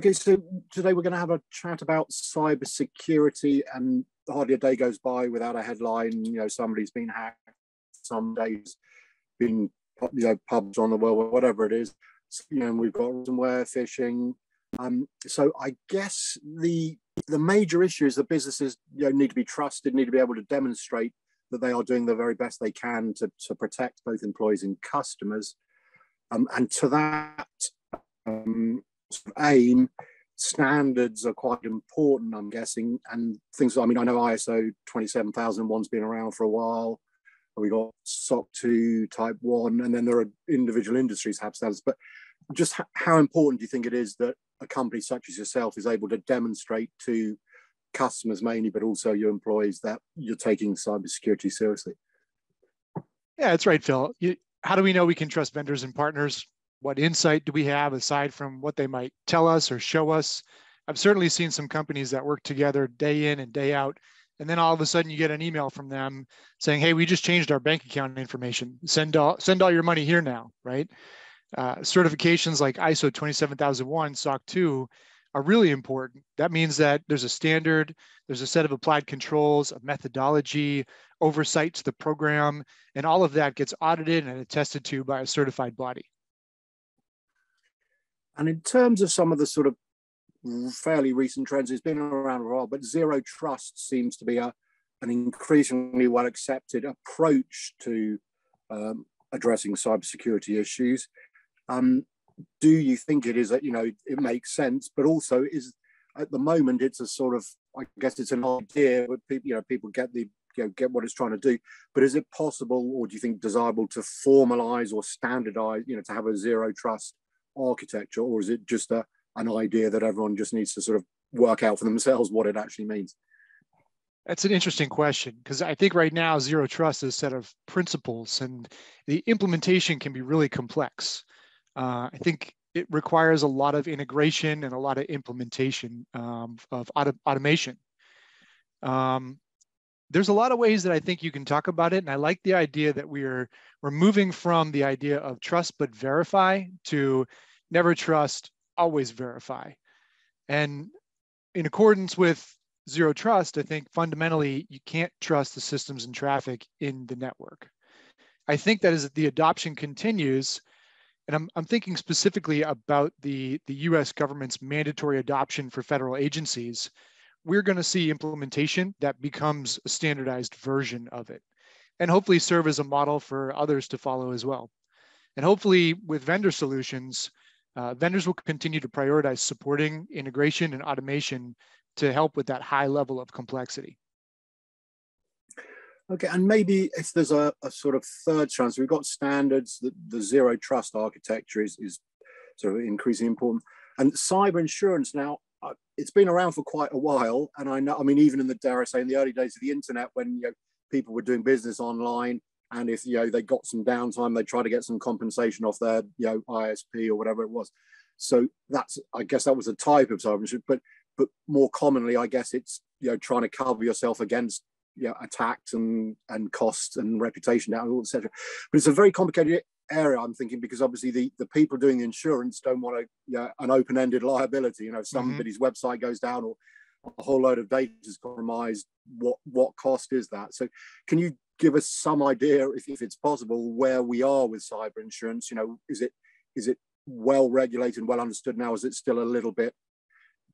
Okay, so today we're going to have a chat about cybersecurity, and hardly a day goes by without a headline. You know, somebody's been hacked, some days been you know pubs on the world, whatever it is. So, you know, we've got ransomware, phishing. Um, so I guess the the major issue is that businesses you know need to be trusted, need to be able to demonstrate that they are doing the very best they can to, to protect both employees and customers. Um, and to that, um, aim, standards are quite important, I'm guessing, and things. I mean, I know ISO 27001's been around for a while. We got SOC 2 Type 1, and then there are individual industries have standards. But just how important do you think it is that a company such as yourself is able to demonstrate to customers mainly, but also your employees that you're taking cybersecurity seriously? Yeah, that's right, Phil. You, how do we know we can trust vendors and partners? What insight do we have aside from what they might tell us or show us? I've certainly seen some companies that work together day in and day out. And then all of a sudden you get an email from them saying, hey, we just changed our bank account information. Send all, send all your money here now, right? Uh, certifications like ISO 27001, SOC 2 are really important. That means that there's a standard, there's a set of applied controls, a methodology, oversight to the program, and all of that gets audited and attested to by a certified body. And in terms of some of the sort of fairly recent trends, it's been around a while, but zero trust seems to be a, an increasingly well accepted approach to um, addressing cybersecurity issues. Um, do you think it is that, you know, it makes sense, but also is at the moment it's a sort of, I guess it's an idea, but people, you know, people get the, you know, get what it's trying to do, but is it possible or do you think desirable to formalize or standardize, you know, to have a zero trust architecture, or is it just a, an idea that everyone just needs to sort of work out for themselves what it actually means? That's an interesting question because I think right now zero trust is a set of principles, and the implementation can be really complex. Uh, I think it requires a lot of integration and a lot of implementation um, of auto automation. Um, there's a lot of ways that I think you can talk about it, and I like the idea that we're we're moving from the idea of trust but verify to never trust, always verify. And in accordance with zero trust, I think fundamentally you can't trust the systems and traffic in the network. I think that as the adoption continues, and I'm, I'm thinking specifically about the, the US government's mandatory adoption for federal agencies, we're going to see implementation that becomes a standardized version of it and hopefully serve as a model for others to follow as well. And hopefully with vendor solutions, uh, vendors will continue to prioritize supporting integration and automation to help with that high level of complexity. Okay, and maybe if there's a, a sort of third chance, we've got standards that the zero trust architecture is, is sort of increasingly important. And cyber insurance now, it's been around for quite a while. And I know, I mean, even in the, dare I say, in the early days of the internet, when you know, people were doing business online, and if you know they got some downtime they try to get some compensation off their you know isp or whatever it was so that's i guess that was a type of cyber but but more commonly i guess it's you know trying to cover yourself against you know, attacks and and costs and reputation damage etc but it's a very complicated area i'm thinking because obviously the the people doing the insurance don't want a, you know, an open-ended liability you know if mm-hmm. somebody's mm-hmm. website goes down or a whole load of data is compromised what what cost is that so can you give us some idea, if, if it's possible, where we are with cyber insurance? You know, is it is it well regulated and well understood now? Is it still a little bit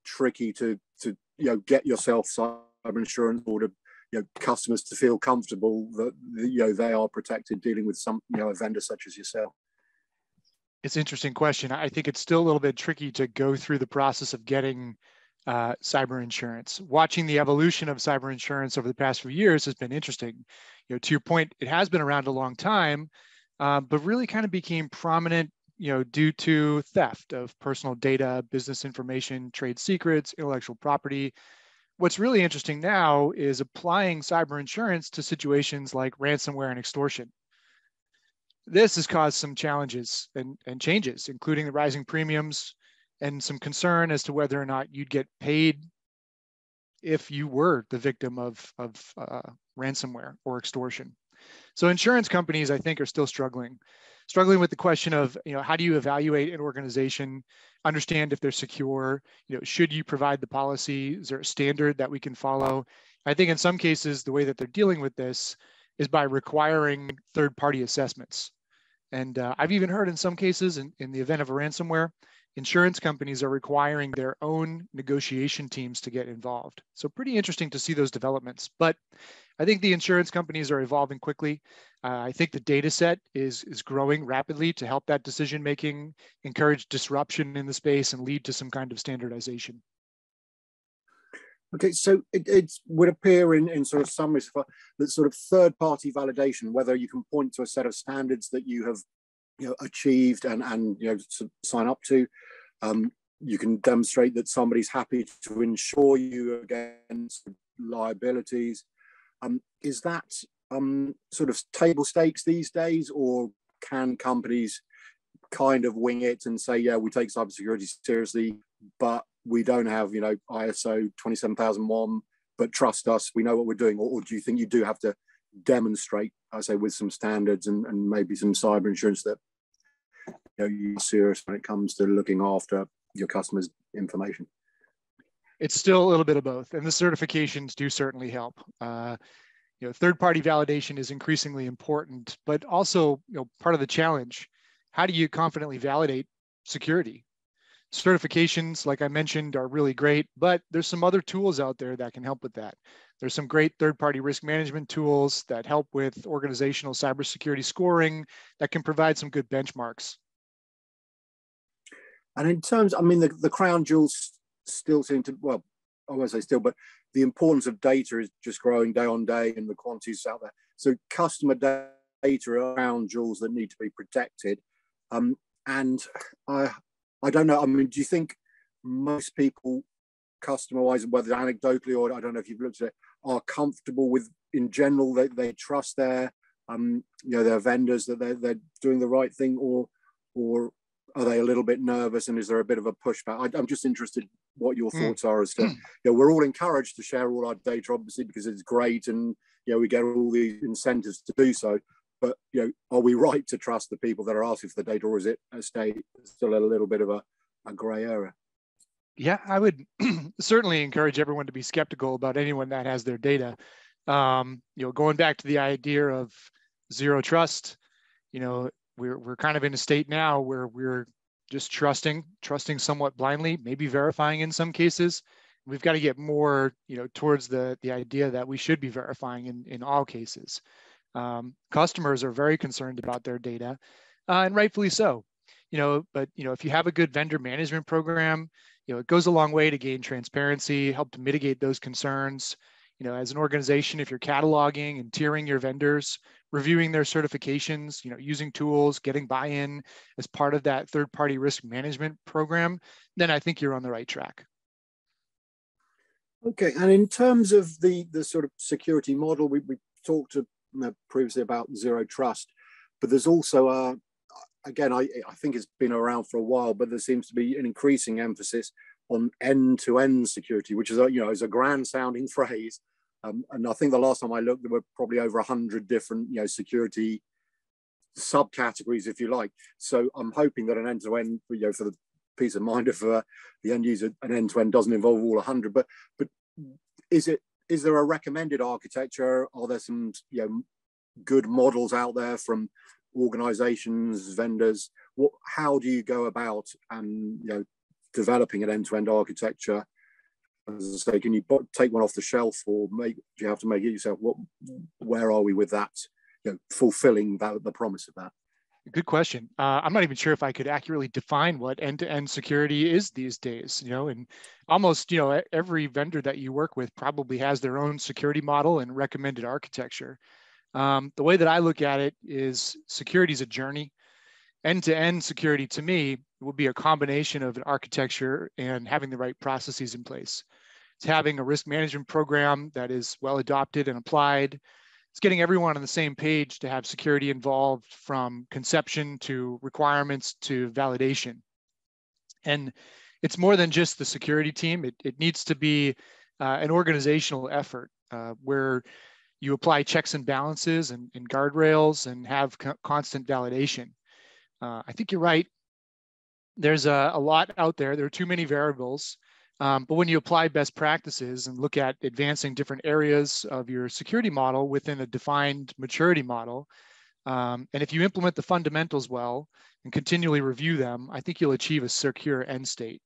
tricky to to you know get yourself cyber insurance or to you know customers to feel comfortable that you know they are protected dealing with some you know a vendor such as yourself? It's an interesting question. I think it's still a little bit tricky to go through the process of getting uh, cyber insurance. Watching the evolution of cyber insurance over the past few years has been interesting. You know, to your point, it has been around a long time, uh, but really kind of became prominent, you know, due to theft of personal data, business information, trade secrets, intellectual property. What's really interesting now is applying cyber insurance to situations like ransomware and extortion. This has caused some challenges and, and changes, including the rising premiums, and some concern as to whether or not you'd get paid if you were the victim of, of uh, ransomware or extortion. So insurance companies, I think, are still struggling. Struggling with the question of, you know, how do you evaluate an organization, understand if they're secure, you know, should you provide the policy? Is there a standard that we can follow? I think in some cases, the way that they're dealing with this is by requiring third-party assessments. And uh, I've even heard in some cases, in, in the event of a ransomware, insurance companies are requiring their own negotiation teams to get involved. So pretty interesting to see those developments. But I think the insurance companies are evolving quickly. Uh, I think the data set is, is growing rapidly to help that decision making, encourage disruption in the space, and lead to some kind of standardization. Okay, so it, it would appear in, in sort of summaries that sort of third party validation, whether you can point to a set of standards that you have you know, achieved and, and you know, to sign up to, um, you can demonstrate that somebody's happy to insure you against liabilities. Um, is that um, sort of table stakes these days, or can companies kind of wing it and say, yeah, we take cybersecurity seriously, but we don't have, you know, ISO 27001, but trust us, we know what we're doing? Or, or do you think you do have to demonstrate, I say, with some standards and, and maybe some cyber insurance that you know, you're serious when it comes to looking after your customers' information? It's still a little bit of both, and the certifications do certainly help. Uh, you know, third-party validation is increasingly important, but also, you know, part of the challenge. How do you confidently validate security? Certifications, like I mentioned, are really great, but there's some other tools out there that can help with that. There's some great third-party risk management tools that help with organizational cybersecurity scoring that can provide some good benchmarks. And in terms, I mean, the, the crown jewels still seem to, well, I won't say still, but the importance of data is just growing day on day and the quantities out there. So customer data are crown jewels that need to be protected. Um, and I, I don't know. I mean, do you think most people, customer wise, whether anecdotally or I don't know if you've looked at it, are comfortable with, in general, they, they trust their, um, you know, their vendors that they're, they're doing the right thing, or, or are they a little bit nervous and is there a bit of a pushback? I, am just interested what your hmm. thoughts mm. are as to, you know, we're all encouraged to share all our data, obviously, because it's great and, you know, we get all these incentives to do so but you know, are we right to trust the people that are asking for the data, or is it a state still a little bit of a, a grey area? Yeah, I would certainly encourage everyone to be skeptical about anyone that has their data. Um, you know, going back to the idea of zero trust, you know, we're we're kind of in a state now where we're just trusting, trusting somewhat blindly, maybe verifying in some cases. We've got to get more, you know, towards the the idea that we should be verifying in in all cases. Um, customers are very concerned about their data, uh, and rightfully so. You know, but you know, if you have a good vendor management program, you know, it goes a long way to gain transparency, help to mitigate those concerns. You know, as an organization, if you're cataloging and tiering your vendors, reviewing their certifications, you know, using tools, getting buy-in as part of that third-party risk management program, then I think you're on the right track. Okay, and in terms of the the sort of security model, we, we talked previously about zero trust, but there's also a again, I, I think it's been around for a while, but there seems to be an increasing emphasis on end-to-end security, which is a, you know is a grand sounding phrase. Um, and I think the last time I looked, there were probably over hundred different you know security subcategories, if you like. So I'm hoping that an end-to-end, you know, for the peace of mind of uh, the end user, an end-to-end doesn't involve all 100. But but is it is there a recommended architecture? Are there some you know good models out there from organizations, vendors? What how do you go about and you know developing an end-to-end architecture? As I say, can you take one off the shelf or make do you have to make it yourself? What where are we with that? You know, fulfilling that the promise of that. Good question. Uh, I'm not even sure if I could accurately define what end-to-end security is these days. You know, and almost you know every vendor that you work with probably has their own security model and recommended architecture. Um, the way that I look at it is security is a journey. End-to-end security to me would be a combination of an architecture and having the right processes in place. It's having a risk management program that is well adopted and applied it's getting everyone on the same page to have security involved from conception to requirements to validation. And it's more than just the security team. It, it needs to be uh, an organizational effort uh, where you apply checks and balances and, and guardrails and have co constant validation. Uh, I think you're right. There's a, a lot out there. There are too many variables. Um, but when you apply best practices and look at advancing different areas of your security model within a defined maturity model, um, and if you implement the fundamentals well and continually review them, I think you'll achieve a secure end state.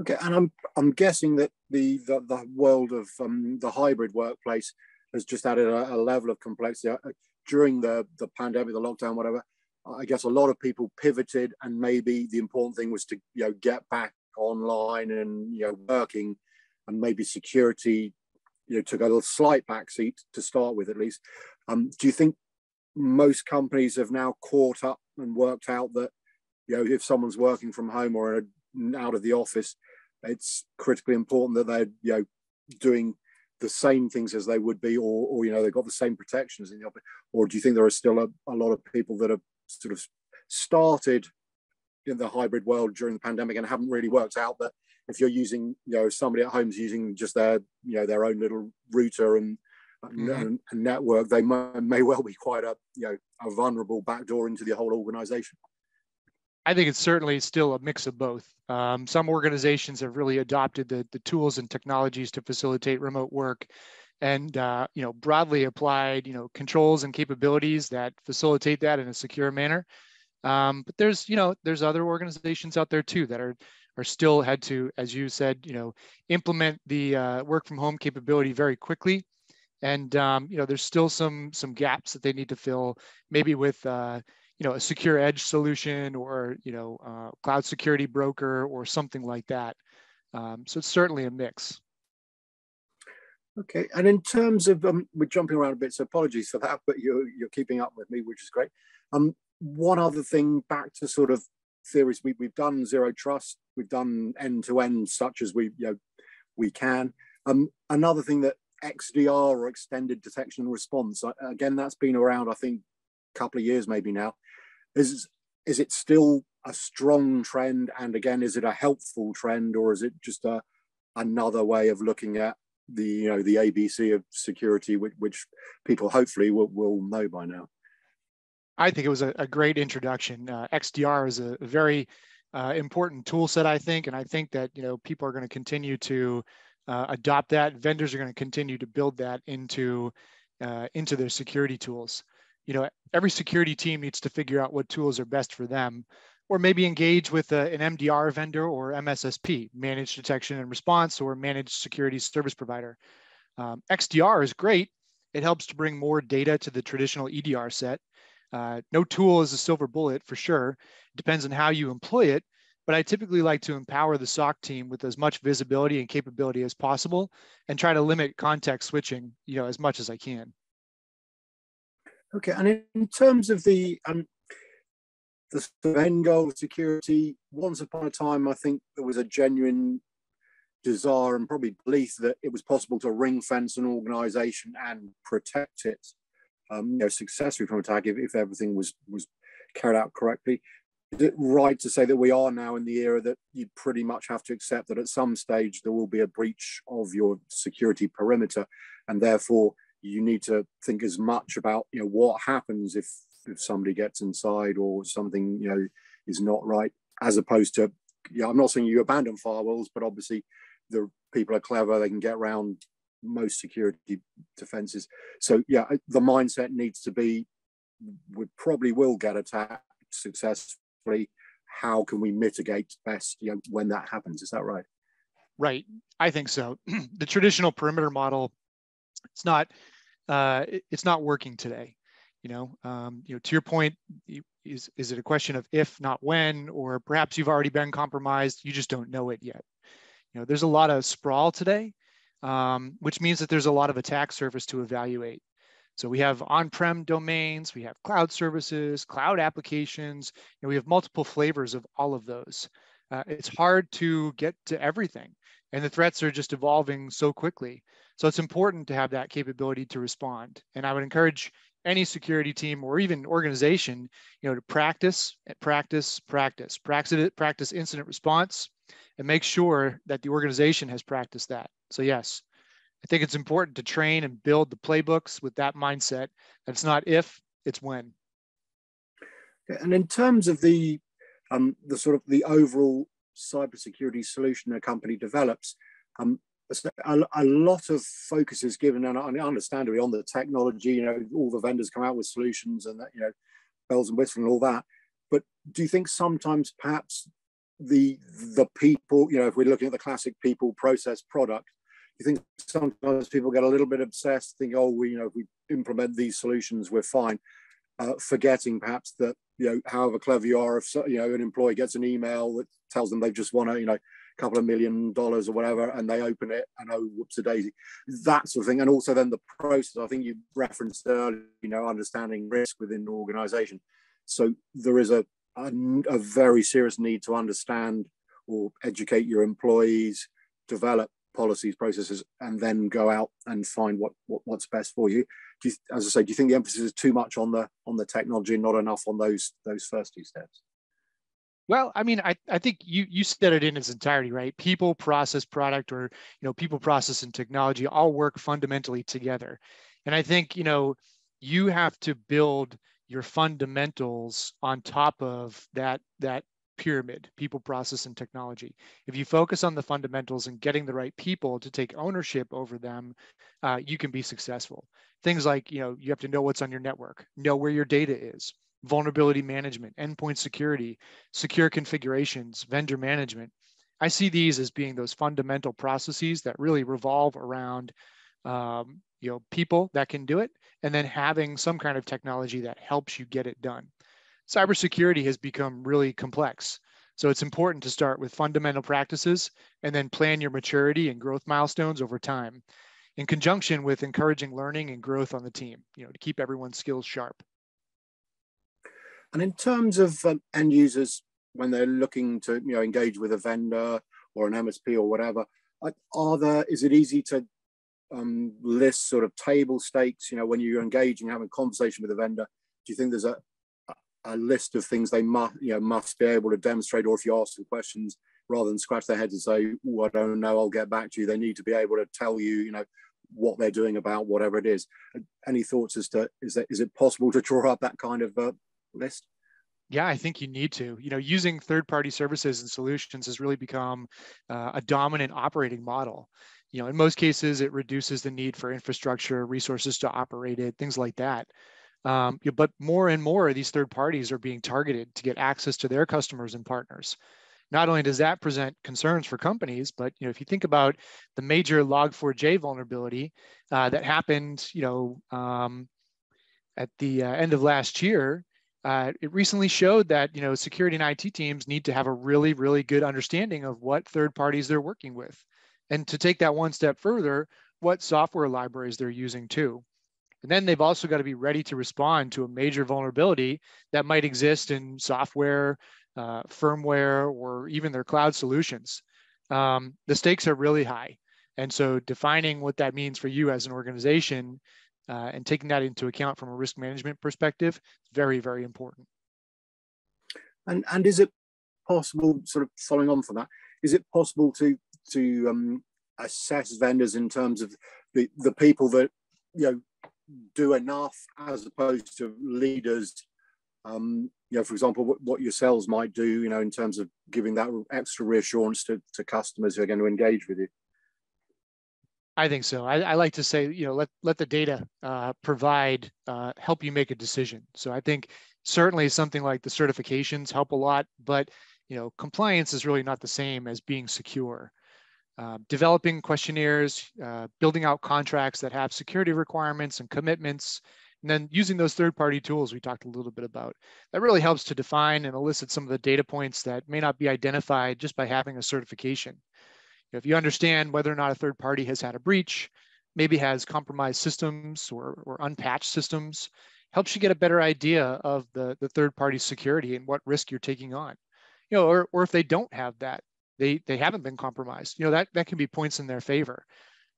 Okay, and I'm I'm guessing that the the, the world of um, the hybrid workplace has just added a, a level of complexity uh, during the the pandemic, the lockdown, whatever. I guess a lot of people pivoted, and maybe the important thing was to you know get back online and you know working, and maybe security you know took a little slight backseat to start with at least. Um, do you think most companies have now caught up and worked out that you know if someone's working from home or out of the office, it's critically important that they're you know doing the same things as they would be, or, or you know they've got the same protections in the office, or do you think there are still a, a lot of people that have sort of started in the hybrid world during the pandemic and haven't really worked out that if you're using you know somebody at home's using just their you know their own little router and mm-hmm. and, and, network, they may, may well be quite a you know a vulnerable backdoor into the whole organization. I think it's certainly still a mix of both. Um, some organizations have really adopted the, the tools and technologies to facilitate remote work and uh, you know broadly applied you know controls and capabilities that facilitate that in a secure manner. Um, but there's you know there's other organizations out there too that are are still had to, as you said, you know, implement the uh, work from home capability very quickly. And um, you know, there's still some some gaps that they need to fill, maybe with uh, you know a secure edge solution or you know uh, cloud security broker or something like that. Um, so it's certainly a mix. Okay, and in terms of um, we're jumping around a bit, so apologies for that, but you're you're keeping up with me, which is great. Um, one other thing back to sort of theories. We, we've done zero trust. We've done end to end such as we you know we can. Um another thing that xdr or extended detection and response again that's been around i think a couple of years maybe now. Is is it still a strong trend? And again is it a helpful trend or is it just a another way of looking at the you know the abc of security which, which people hopefully will, will know by now I think it was a, a great introduction. Uh, XDR is a, very uh, important tool set, I think, and I think that you know people are going to continue to uh, adopt that. Vendors are going to continue to build that into uh, into their security tools. You know, every security team needs to figure out what tools are best for them, or maybe engage with a, an MDR vendor or MSSP, managed detection and response, or managed security service provider. Um, XDR is great. It helps to bring more data to the traditional EDR set uh, no tool is a silver bullet for sure. It depends on how you employ it, but I typically like to empower the SOC team with as much visibility and capability as possible and try to limit context switching, you know, as much as I can. Okay, and in terms of the um, the end goal of security, once upon a time, I think there was a genuine desire and probably belief that it was possible to ring fence an organization and protect it um, you know, successfully from attack if, if everything was was carried out correctly. Is it right to say that we are now in the era that you pretty much have to accept that at some stage there will be a breach of your security perimeter, and therefore you need to think as much about you know what happens if if somebody gets inside or something you know is not right, as opposed to yeah, I'm not saying you abandon firewalls, but obviously the people are clever; they can get around most security defenses. So yeah, the mindset needs to be we probably will get attacked successfully. How can we mitigate best you know, when that happens? Is that right? Right, I think so. the traditional perimeter model, it's not uh, it's not working today. You know, um, you know, to your point, is is it a question of if, not when, or perhaps you've already been compromised, you just don't know it yet. You know, there's a lot of sprawl today, um, which means that there's a lot of attack surface to evaluate. So we have on-prem domains, we have cloud services, cloud applications, and we have multiple flavors of all of those. Uh, it's hard to get to everything, and the threats are just evolving so quickly. So it's important to have that capability to respond. And I would encourage any security team or even organization, you know, to practice, practice, practice, practice, practice incident response, and make sure that the organization has practiced that. So yes, I think it's important to train and build the playbooks with that mindset. That's not if, it's when. And in terms of the um, the sort of the overall cybersecurity solution a company develops, um, a, a, lot of focus is given, and understandably, on the technology. You know, all the vendors come out with solutions, and that, you know, bells and whistles and all that. But do you think sometimes perhaps the the people, you know, if we're looking at the classic people process product, you think sometimes people get a little bit obsessed, think, oh, we, you know, if we implement these solutions, we're fine, uh, forgetting perhaps that, you know, however clever you are, if you know an employee gets an email that tells them they've just won a, you know, a couple of million dollars or whatever, and they open it and oh, whoops a daisy, that sort of thing. And also then the process. I think you referenced earlier, you know, understanding risk within the organization. So there is a, a, a very serious need to understand or educate your employees, develop policies, processes, and then go out and find what, what what's best for you. you. As I say, do you think the emphasis is too much on the on the technology, and not enough on those those first two steps? Well, I mean, I, I think you you said it in its entirety, right? People, process, product, or you know, people, process, and technology all work fundamentally together. And I think you know you have to build your fundamentals on top of that that pyramid people process and technology. If you focus on the fundamentals and getting the right people to take ownership over them uh, you can be successful. Things like you know you have to know what's on your network know where your data is vulnerability management endpoint security secure configurations vendor management. I see these as being those fundamental processes that really revolve around um, you know people that can do it and then having some kind of technology that helps you get it done cybersecurity has become really complex. So it's important to start with fundamental practices and then plan your maturity and growth milestones over time in conjunction with encouraging learning and growth on the team, you know, to keep everyone's skills sharp. And in terms of um, end users, when they're looking to, you know, engage with a vendor or an MSP or whatever, are there, is it easy to um, list sort of table stakes, you know, when you're engaging, having a conversation with a vendor, do you think there's a, a list of things they must, you know, must be able to demonstrate, or if you ask them questions, rather than scratch their heads and say, oh, I don't know, I'll get back to you, they need to be able to tell you, you know, what they're doing about whatever it is. Any thoughts as to is that is it possible to draw up that kind of uh, list? Yeah, I think you need to. You know, using third-party services and solutions has really become uh, a dominant operating model. You know, in most cases, it reduces the need for infrastructure, resources to operate it, things like that. Um, but more and more of these third parties are being targeted to get access to their customers and partners. Not only does that present concerns for companies, but you know, if you think about the major Log4j vulnerability uh, that happened, you know, um, at the uh, end of last year, uh, it recently showed that you know security and IT teams need to have a really, really good understanding of what third parties they're working with, and to take that one step further, what software libraries they're using too. And then they've also got to be ready to respond to a major vulnerability that might exist in software, uh, firmware, or even their cloud solutions. Um, the stakes are really high. And so defining what that means for you as an organization uh, and taking that into account from a risk management perspective is very, very important. And, and is it possible, sort of following on from that, is it possible to, to um, assess vendors in terms of the, the people that, you know, do enough as opposed to leaders um, you know for example what, what yourselves might do you know in terms of giving that extra reassurance to, to customers who are going to engage with you I think so. I, I, like to say, you know, let let the data uh, provide uh, help you make a decision. So I think certainly something like the certifications help a lot, but you know, compliance is really not the same as being secure. Uh, developing questionnaires, uh, building out contracts that have security requirements and commitments, and then using those third-party tools we talked a little bit about. That really helps to define and elicit some of the data points that may not be identified just by having a certification. If you understand whether or not a third party has had a breach, maybe has compromised systems or, or unpatched systems, helps you get a better idea of the, the third party security and what risk you're taking on. You know, or, or if they don't have that, they they haven't been compromised. You know that that can be points in their favor.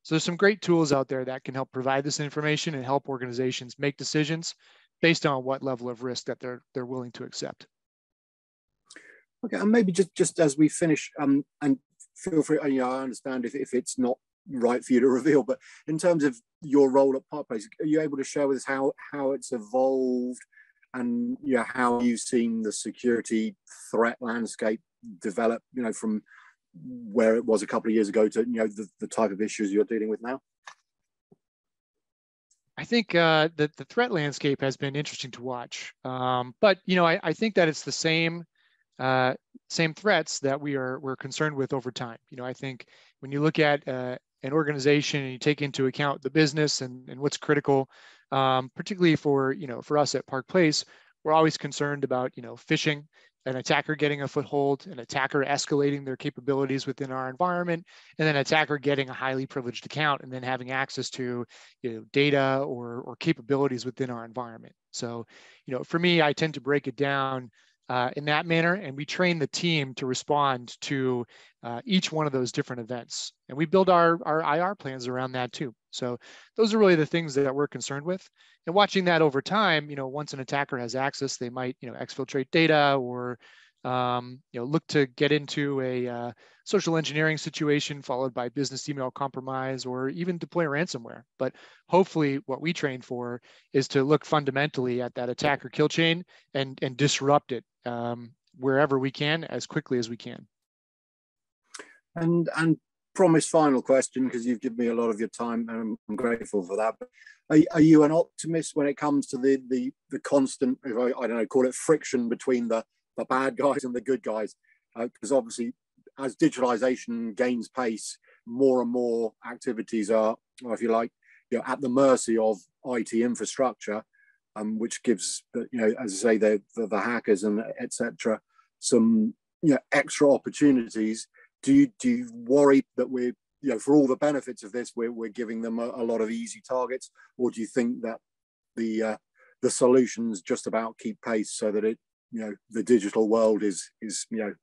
So there's some great tools out there that can help provide this information and help organizations make decisions based on what level of risk that they're they're willing to accept. Okay, and maybe just just as we finish, um, and feel free. You know, I understand if, if it's not right for you to reveal, but in terms of your role at Park Place, are you able to share with us how how it's evolved and you know, how you've seen the security threat landscape develop, you know, from where it was a couple of years ago to you know the, the type of issues you're dealing with now? I think uh, the, the threat landscape has been interesting to watch. Um, but you know, I, I, think that it's the same uh, same threats that we are we're concerned with over time. You know, I think when you look at uh, an organization and you take into account the business and, and what's critical, um, particularly for you know for us at Park Place, we're always concerned about you know phishing an attacker getting a foothold, an attacker escalating their capabilities within our environment, and then attacker getting a highly privileged account and then having access to you know, data or, or capabilities within our environment. So, you know, for me, I tend to break it down uh, in that manner, and we train the team to respond to uh, each one of those different events. And we build our, our IR plans around that too. So those are really the things that we're concerned with. And watching that over time, you know, once an attacker has access, they might, you know, exfiltrate data or, um, you know, look to get into a uh, social engineering situation followed by business email compromise or even deploy ransomware. But hopefully what we train for is to look fundamentally at that attacker kill chain and, and disrupt it um, wherever we can as quickly as we can. And, and promise final question because you've given me a lot of your time and I'm grateful for that. Are, are, you an optimist when it comes to the the, the constant, I, I, don't know, call it friction between the, the bad guys and the good guys? Because uh, obviously, as digitalization gains pace, more and more activities are, if you like, you know, at the mercy of IT infrastructure, um, which gives, you know, as I say, the, the, the hackers and etc. some you know, extra opportunities. Do you do you worry that we're you know for all the benefits of this we're, we're giving them a, a lot of easy targets? Or do you think that the uh, the solutions just about keep pace so that it you know the digital world is is you know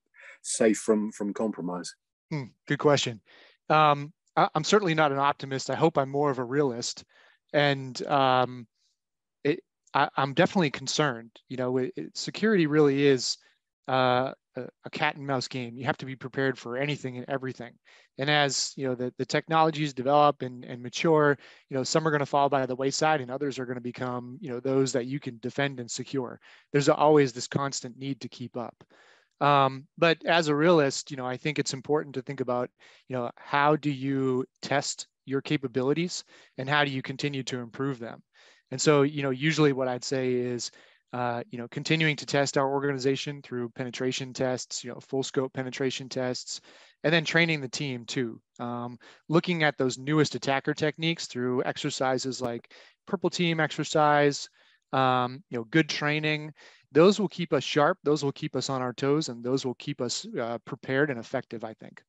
safe from from compromise? Hmm, good question. Um, I, am certainly not an optimist. I hope i'm more of a realist. And um, I, am definitely concerned you know it, it, security really is uh, a, a, cat and mouse game. You have to be prepared for anything and everything. And as you know, the, the technologies develop and, and mature, you know, some are going to fall by the wayside and others are going to become, you know, those that you can defend and secure. There's always this constant need to keep up. Um, but as a realist, you know, I think it's important to think about, you know, how do you test your capabilities and how do you continue to improve them? And so, you know, usually what I'd say is, uh, you know, continuing to test our organization through penetration tests, you know, full scope penetration tests, and then training the team too. Um, looking at those newest attacker techniques through exercises like purple team exercise, um, you know, good training. Those will keep us sharp. Those will keep us on our toes, and those will keep us uh, prepared and effective. I think.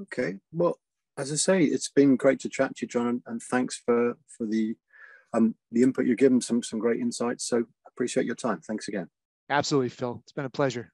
Okay. Well, as I say, it's been great to chat to you, John, and, thanks for for the um, the input you've given, some some great insights. So appreciate your time. Thanks again. Absolutely, Phil. It's been a pleasure.